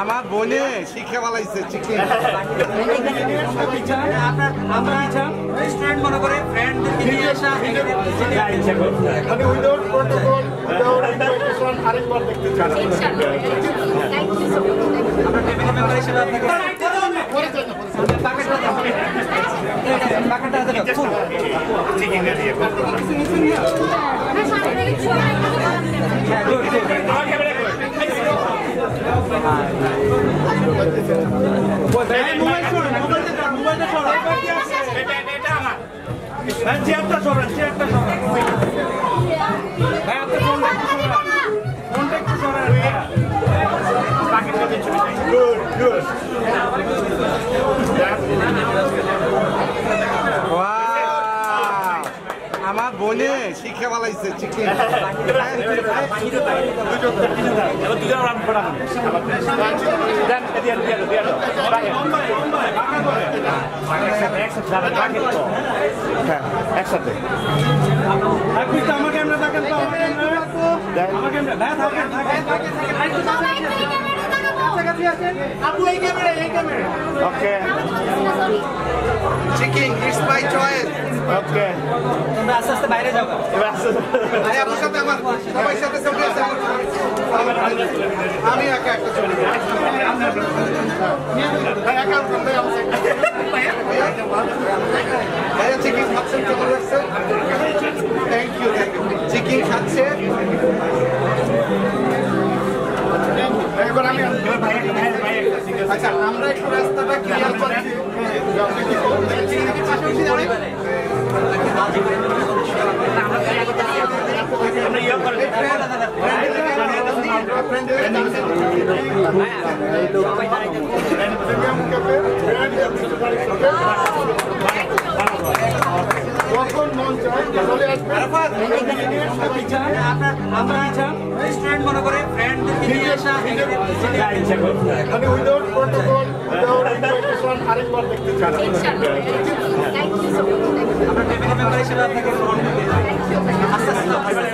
আমার বোনে শিখে বলাইছে চিকেন আমরা রেস্টুরেন্ট মনে করে ফ্রেন্ডদেরকে নিয়ে আসা আরেকবার দেখতে চান আমরা ফ্যামিলি মেম্বার হিসেবে আপনাকে চেয়ারটা সরান চেয়ারটা সরান ভাই আপনার ফোনটা একটু সরান ফোনটা একটু সরান গুড গুড আমার বোনে বলাইছে চিকেন একসাথে। তো আমার ক্যামেরা তো আমার থাকেন আপু এই ক্যামেরা এই ক্যামেরা ওকে। তোমরা আস্তে বাইরে যাও সাথে আমার সবাই সাথে ছবি আছে। আমি একা কেমন লাগছে thank you thank you chicken খাচ্ছে। আচ্ছা আমরা মন আসবে আমরা রেস্টুরেন্ট করে ফ্রেন্ডদেরকে নিয়ে আসা মানে উইদাউট প্রোটোকল উইদাউট ইনভাইটেশন আরেকবার দেখতে চান থ্যাংক ইউ সো মাচ আমরা ফ্যামিলি মেম্বার হিসেবে আপনাকে ফোন আস্তে আস্তে